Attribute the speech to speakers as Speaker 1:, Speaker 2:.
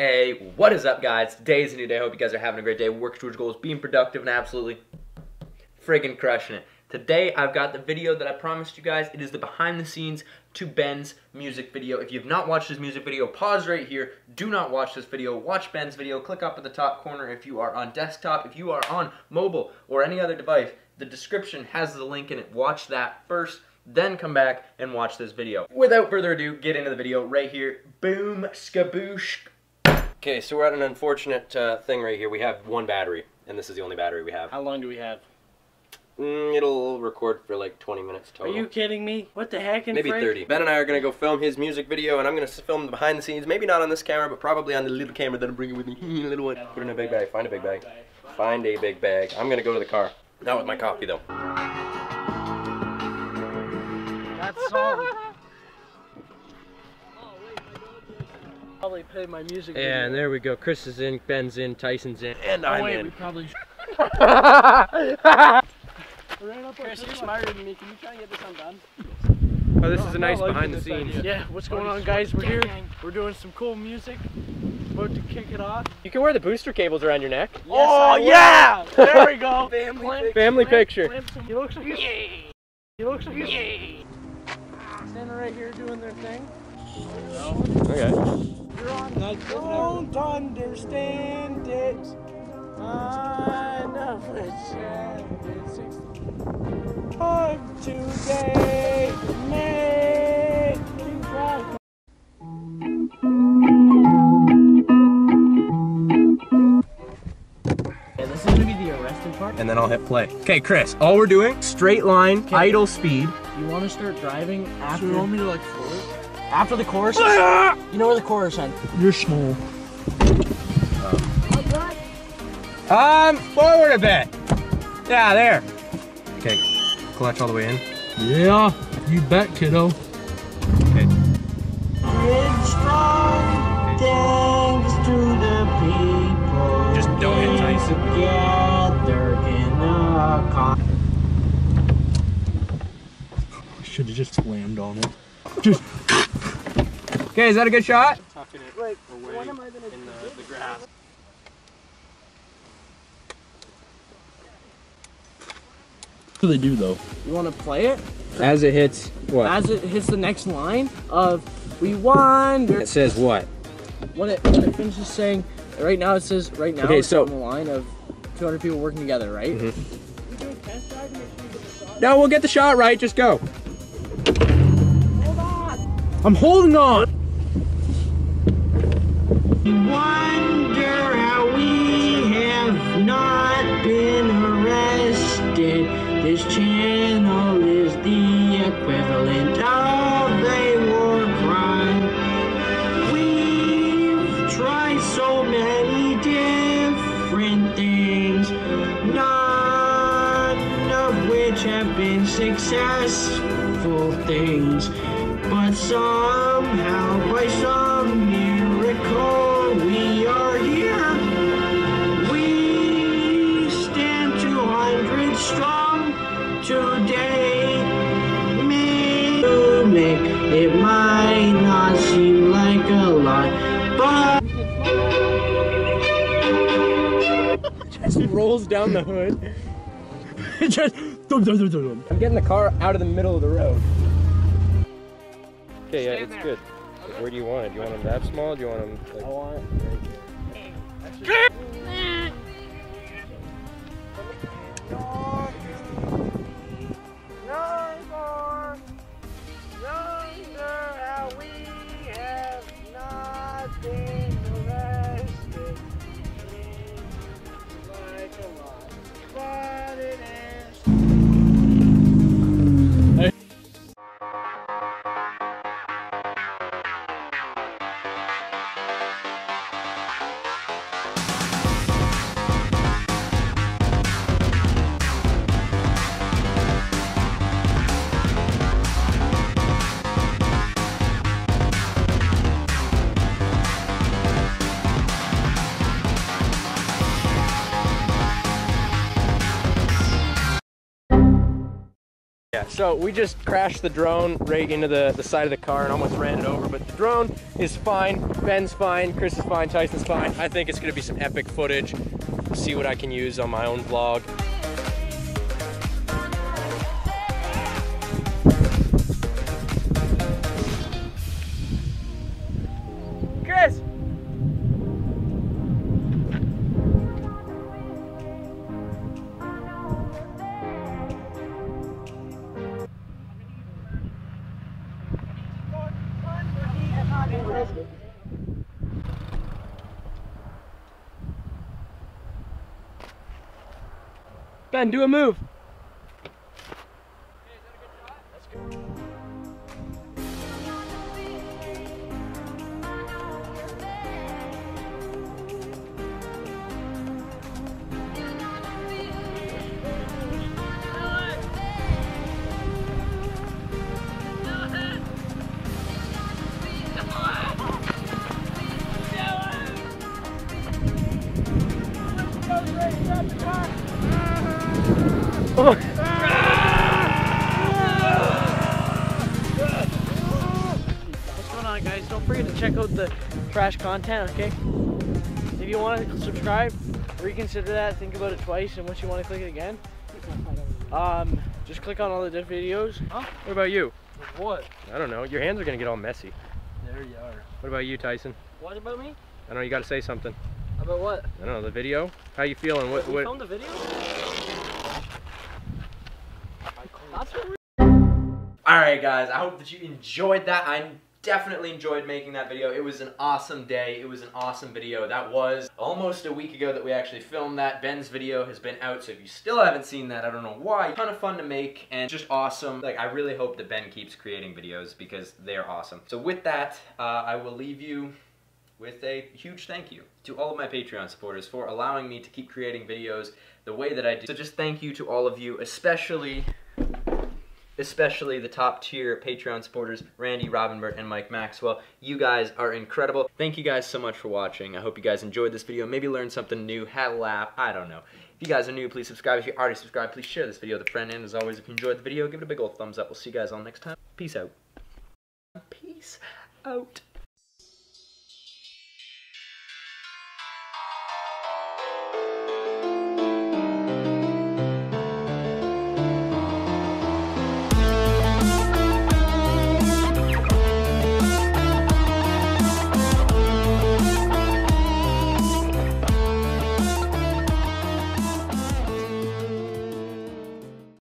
Speaker 1: Hey, what is up, guys? Today is a new day. I hope you guys are having a great day. Working towards goals, being productive, and absolutely friggin' crushing it. Today, I've got the video that I promised you guys. It is the behind the scenes to Ben's music video. If you've not watched his music video, pause right here. Do not watch this video. Watch Ben's video. Click up at the top corner if you are on desktop. If you are on mobile or any other device, the description has the link in it. Watch that first then come back and watch this video. Without further ado, get into the video right here. Boom, skaboosh. Okay, so we're at an unfortunate uh, thing right here. We have one battery, and this is the only battery we have.
Speaker 2: How long do we have?
Speaker 1: Mm, it'll record for like 20 minutes total.
Speaker 2: Are you kidding me? What the heck? In
Speaker 1: Maybe
Speaker 2: Frank?
Speaker 1: 30. Ben and I are going to go film his music video, and I'm going to film the behind the scenes. Maybe not on this camera, but probably on the little camera that I'm bringing with me. little one. Put in a big bag. Find a big bag. Find a big bag. I'm going to go to the car. Not with my coffee, though.
Speaker 2: That song. Probably play my music. video.
Speaker 3: And there we go. Kris is in, Ben's in, Tyson's in, and
Speaker 2: Oh
Speaker 3: I'm
Speaker 2: wait,
Speaker 3: in.
Speaker 2: we probably. Kris, you're smarter than me. Can you try and get this undone?
Speaker 3: Oh, this is a nice behind the scenes.
Speaker 2: Yeah. What's going on, guys? We're here. We're doing some cool music. About to kick it off.
Speaker 3: You can wear the booster cables around your neck.
Speaker 2: oh yeah! There we go. Family,
Speaker 3: Family picture.
Speaker 2: He looks like he looks like standing right here doing their thing.
Speaker 3: Okay.
Speaker 2: You're. Don't understand it. I never said it's Hug today. Make me cry. This is gonna be the arresting part.
Speaker 3: And then I'll hit play. Okay, Kris, all we're doing, straight line, idle speed.
Speaker 2: You want to start driving after? you want me to like forward? After the chorus? you know where the chorus ends. You're small.
Speaker 3: Um, forward a bit. Yeah, there. Okay, clutch all the way in.
Speaker 2: Yeah, you bet, kiddo.
Speaker 3: Okay.
Speaker 2: Thanks to the people.
Speaker 3: Just don't hit Tyson.
Speaker 2: Together in a con-
Speaker 4: Should have just slammed on it.
Speaker 3: Okay, is that a good shot?
Speaker 2: Tucking it away in the, the grass.
Speaker 4: What do they do though?
Speaker 2: You want to play it
Speaker 3: As it hits, what?
Speaker 2: as it hits the next line of "We won.
Speaker 3: It says what?
Speaker 2: When it when it finishes saying, right now it says right now
Speaker 3: Okay,
Speaker 2: it's
Speaker 3: so-
Speaker 2: on the line of 200 people working together, right? Mm-hmm.
Speaker 3: No, we'll get the shot right. Just go.
Speaker 2: Hold on.
Speaker 3: I'm holding on.
Speaker 5: Wonder how we have not been arrested. This channel is the equivalent of a war crime. We've tried so many different things, none of which have been successful things. But somehow, by some it might not seem like a lot, but.
Speaker 3: Just rolls down the hood.
Speaker 4: just dum, dum, dum, dum, dum.
Speaker 3: I'm getting the car out of the middle of the road. Okay, yeah, it's good. Where do you want it? Do you want them that small? Do you want them like...
Speaker 2: I want.
Speaker 3: Yeah, so we just crashed the drone right into the, the side of the car and almost ran it over, but the drone is fine. Ben's fine, Kris is fine, Tyson's fine. I think it's gonna be some epic footage. See what I can use on my own vlog. Ben, do a move.
Speaker 2: Forget to check out the trash content, okay? If you want to subscribe, reconsider that, think about it twice, and once you want to click it again, um, just click on all the different videos. Huh?
Speaker 3: What about you?
Speaker 2: What?
Speaker 3: I don't know. Your hands are gonna get all messy.
Speaker 2: There you are.
Speaker 3: What about you, Tyson?
Speaker 2: What about me?
Speaker 3: I don't know. You got to say something.
Speaker 2: About what?
Speaker 3: I don't know. The video. How you feeling? What?
Speaker 2: You
Speaker 3: what?
Speaker 2: filmed the video? That's what
Speaker 1: All right, guys. I hope that you enjoyed that. I definitely enjoyed making that video. It was an awesome day. It was an awesome video. That was almost a week ago that we actually filmed that. Ben's video has been out, so if you still haven't seen that, I don't know why. Ton of fun to make and just awesome. Like, I really hope that Ben keeps creating videos because they're awesome. So with that, uh, I will leave you with a huge thank you to all of my Patreon supporters for allowing me to keep creating videos the way that I do. So just thank you to all of you, especially especially the top tier Patreon supporters, Randy, Robinbert, and Mike Maxwell. You guys are incredible. Thank you guys so much for watching. I hope you guys enjoyed this video, maybe learned something new, had a laugh, I don't know. If you guys are new, please subscribe. If you're already subscribed, please share this video with a friend. And as always, if you enjoyed the video, give it a big old thumbs up. We'll see you guys all next time. Peace out. Peace out.